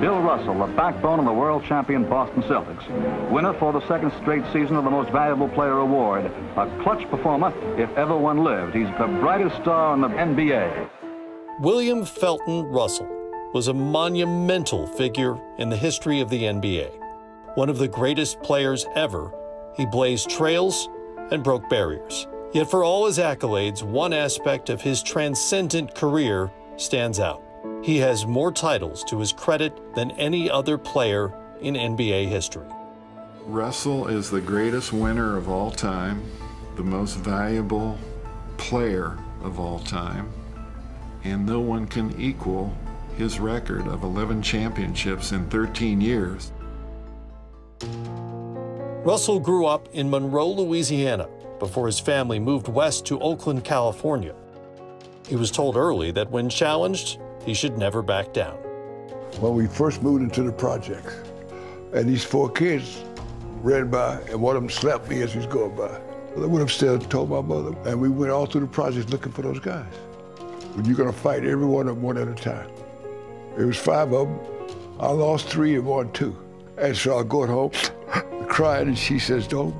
Bill Russell, the backbone of the world champion Boston Celtics. Winner for the second straight season of the Most Valuable Player Award. A clutch performer, if ever one lived. He's the brightest star in the NBA. William Felton Russell was a monumental figure in the history of the NBA. One of the greatest players ever, he blazed trails and broke barriers. Yet for all his accolades, one aspect of his transcendent career stands out. He has more titles to his credit than any other player in NBA history. Russell is the greatest winner of all time, the most valuable player of all time, and no one can equal his record of 11 championships in 13 years. Russell grew up in Monroe, Louisiana, before his family moved west to Oakland, California. He was told early that when challenged, he should never back down. When we first moved into the projects, and these four kids ran by, and one of them slapped me as he was going by. I went upstairs and told my mother, and we went all through the projects looking for those guys. But you're gonna fight every one of them one at a time. It was five of them. I lost three and won two. And so I go home crying, and she says, don't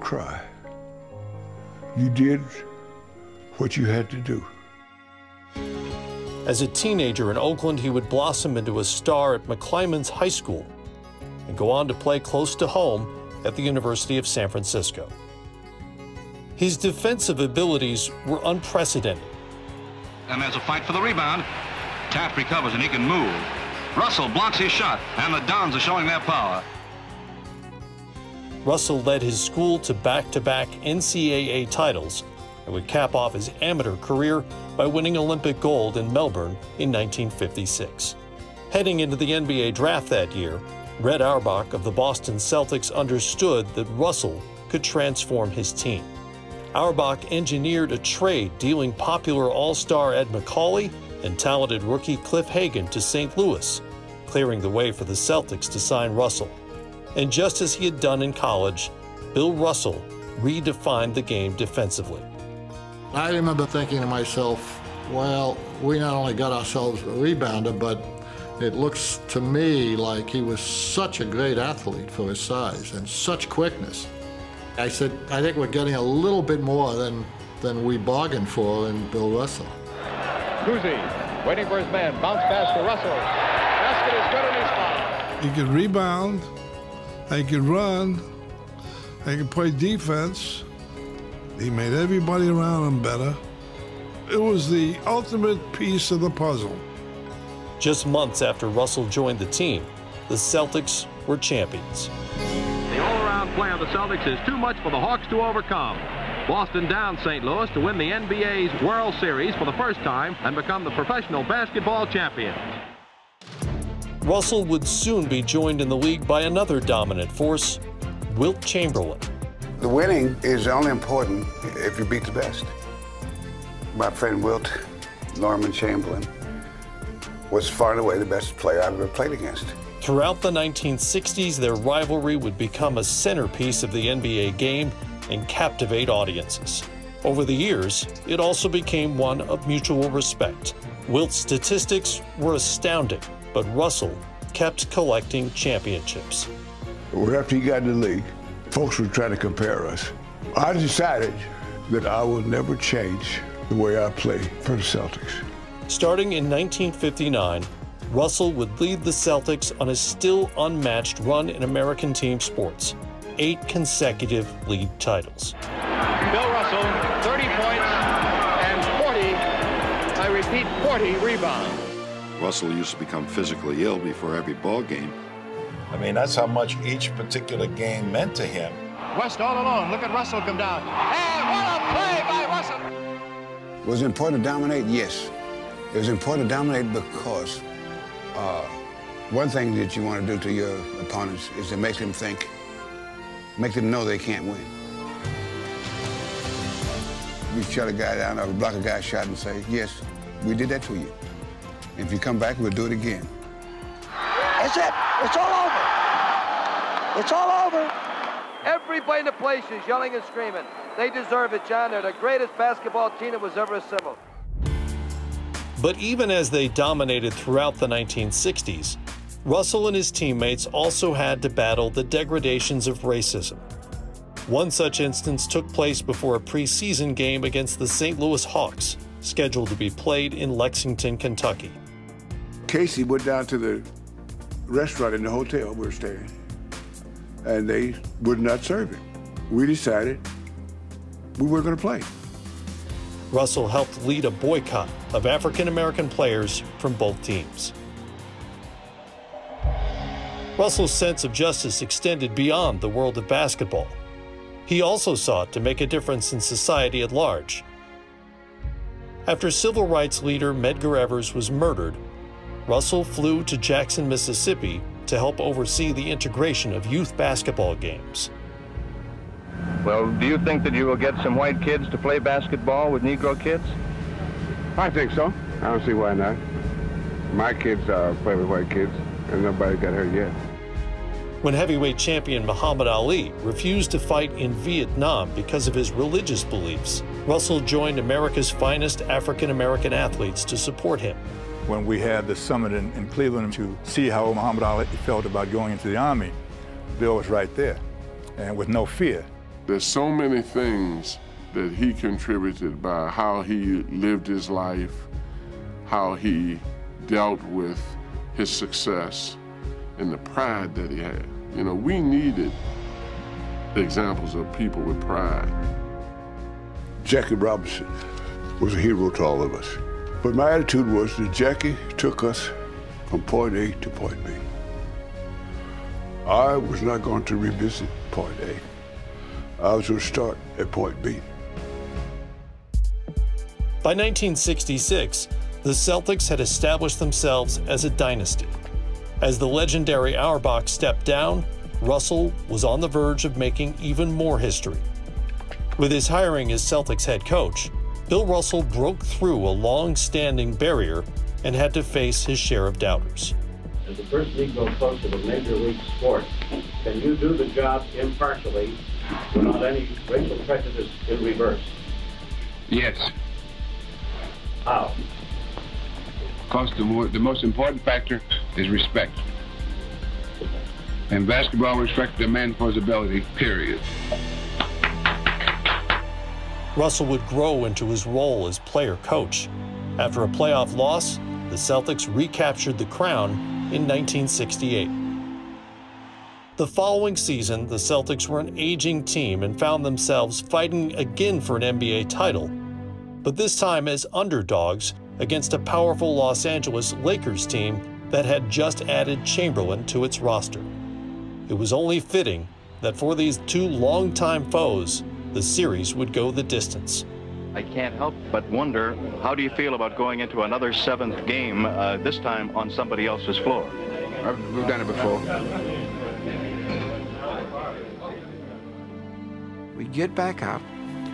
cry. You did what you had to do. As a teenager in Oakland, he would blossom into a star at McClymonds High School and go on to play close to home at the University of San Francisco. His defensive abilities were unprecedented. And there's a fight for the rebound. Taft recovers and he can move. Russell blocks his shot, and the Dons are showing their power. Russell led his school to back-to-back NCAA titles and would cap off his amateur career by winning Olympic gold in Melbourne in 1956. Heading into the NBA draft that year, Red Auerbach of the Boston Celtics understood that Russell could transform his team. Auerbach engineered a trade dealing popular all-star Ed Macauley and talented rookie Cliff Hagan to St. Louis, clearing the way for the Celtics to sign Russell. And just as he had done in college, Bill Russell redefined the game defensively. I remember thinking to myself, well, we not only got ourselves a rebounder, but it looks to me like he was such a great athlete for his size and such quickness. I said, I think we're getting a little bit more than, than we bargained for in Bill Russell. Cousy waiting for his man, bounce pass to Russell. Basket is good and he's fouled. He could rebound, he could run, he could play defense. He made everybody around him better. It was the ultimate piece of the puzzle. Just months after Russell joined the team, the Celtics were champions. The all-around play of the Celtics is too much for the Hawks to overcome. Boston down St. Louis to win the NBA's World Series for the first time and become the professional basketball champions. Russell would soon be joined in the league by another dominant force, Wilt Chamberlain. The winning is only important if you beat the best. My friend Wilt Norman Chamberlain was far and away the best player I've ever played against. Throughout the 1960s, their rivalry would become a centerpiece of the NBA game and captivate audiences. Over the years, it also became one of mutual respect. Wilt's statistics were astounding, but Russell kept collecting championships. Well, after he got in the league, folks were trying to compare us. I decided that I will never change the way I play for the Celtics. Starting in 1959, Russell would lead the Celtics on a still unmatched run in American team sports eight consecutive league titles. Bill Russell, 30 points and 40, I repeat, 40 rebounds. Russell used to become physically ill before every ball game. I mean, that's how much each particular game meant to him. West all alone. Look at Russell come down. And what a play by Russell! Was it important to dominate? Yes. It was important to dominate because uh, one thing that you want to do to your opponents is to make them think, make them know they can't win. You shut a guy down or block a guy's shot and say, yes, we did that to you. If you come back, we'll do it again. That's it. It's all over. It's all over. Everybody in the place is yelling and screaming. They deserve it, John. They're the greatest basketball team that was ever assembled. But even as they dominated throughout the 1960s, Russell and his teammates also had to battle the degradations of racism. One such instance took place before a preseason game against the St. Louis Hawks, scheduled to be played in Lexington, Kentucky. Casey went down to the restaurant in the hotel we were staying, and they would not serve it. We decided we were going to play. Russell helped lead a boycott of African American players from both teams. Russell's sense of justice extended beyond the world of basketball. He also sought to make a difference in society at large. After civil rights leader Medgar Evers was murdered, Russell flew to Jackson, Mississippi to help oversee the integration of youth basketball games. Well, do you think that you will get some white kids to play basketball with Negro kids? I think so. I don't see why not. My kids uh, play with white kids, and nobody got hurt yet. When heavyweight champion Muhammad Ali refused to fight in Vietnam because of his religious beliefs, Russell joined America's finest African American athletes to support him. When we had the summit in, in Cleveland to see how Muhammad Ali felt about going into the Army, Bill was right there, and with no fear. There's so many things that he contributed by how he lived his life, how he dealt with his success, and the pride that he had. You know, we needed examples of people with pride. Jackie Robinson was a hero to all of us. But my attitude was that Jackie took us from point A to point B. I was not going to revisit point A. I was going to start at point B. By 1966, the Celtics had established themselves as a dynasty. As the legendary Auerbach stepped down, Russell was on the verge of making even more history. With his hiring as Celtics head coach, Bill Russell broke through a long standing barrier and had to face his share of doubters. As the first Negro coach of a major league sport, can you do the job impartially without any racial prejudice in reverse? Yes. How? Because the, more, the most important factor is respect. And basketball respect the man for his ability, period. Russell would grow into his role as player coach. After a playoff loss, the Celtics recaptured the crown in 1968. The following season, the Celtics were an aging team and found themselves fighting again for an NBA title, but this time as underdogs against a powerful Los Angeles Lakers team that had just added Chamberlain to its roster. It was only fitting that for these two longtime foes, the series would go the distance. I can't help but wonder, how do you feel about going into another seventh game, uh, this time on somebody else's floor? We've done it before. We get back up.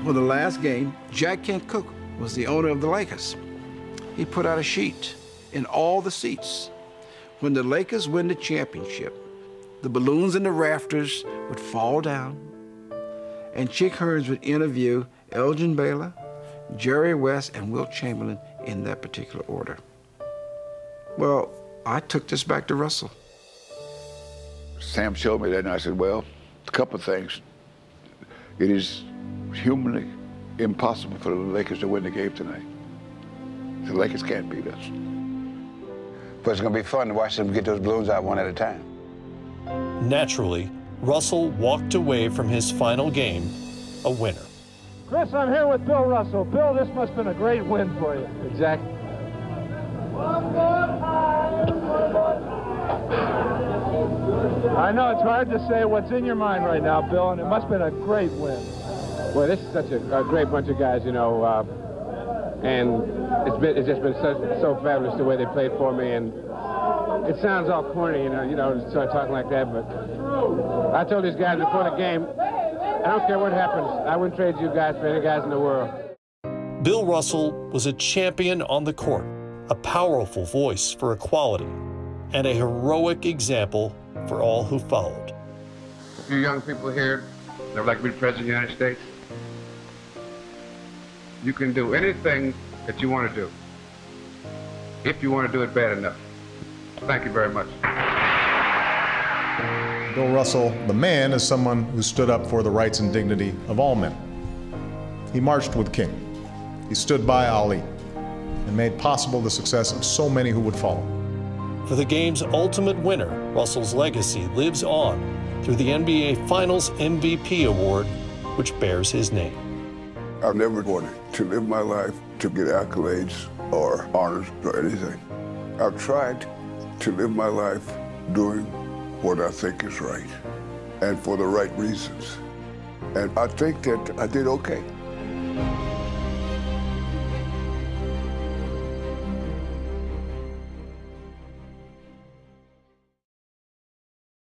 For the last game, Jack Kent Cooke was the owner of the Lakers. He put out a sheet in all the seats. When the Lakers win the championship, the balloons in the rafters would fall down, and Chick Hearns would interview Elgin Baylor, Jerry West, and Wilt Chamberlain in that particular order. Well, I took this back to Russell. Sam showed me that, and I said, well, a couple of things. It is humanly impossible for the Lakers to win the game tonight. The Lakers can't beat us. But it's going to be fun to watch them get those balloons out one at a time. Naturally, Russell walked away from his final game a winner. Chris, I'm here with Bill Russell. Bill, this must have been a great win for you. Exactly. I know it's hard to say what's in your mind right now, Bill, and it must have been a great win. Boy, this is such a, a great bunch of guys, you know, uh, and it's been it's just been so, so fabulous the way they played for me, and it sounds all corny, you know, you know, start talking like that, but I told these guys before the game, I don't care what happens, I wouldn't trade you guys for any guys in the world. Bill Russell was a champion on the court, a powerful voice for equality, and a heroic example for all who followed. A few young people here that would like to be president of the United States, you can do anything that you want to do if you want to do it bad enough. Thank you very much. Bill Russell, the man, is someone who stood up for the rights and dignity of all men. He marched with King. He stood by Ali and made possible the success of so many who would follow. For the game's ultimate winner, Russell's legacy lives on through the NBA Finals MVP award, which bears his name. I've never wanted to live my life to get accolades or honors or anything. I've tried to live my life doing what I think is right and for the right reasons. And I think that I did okay.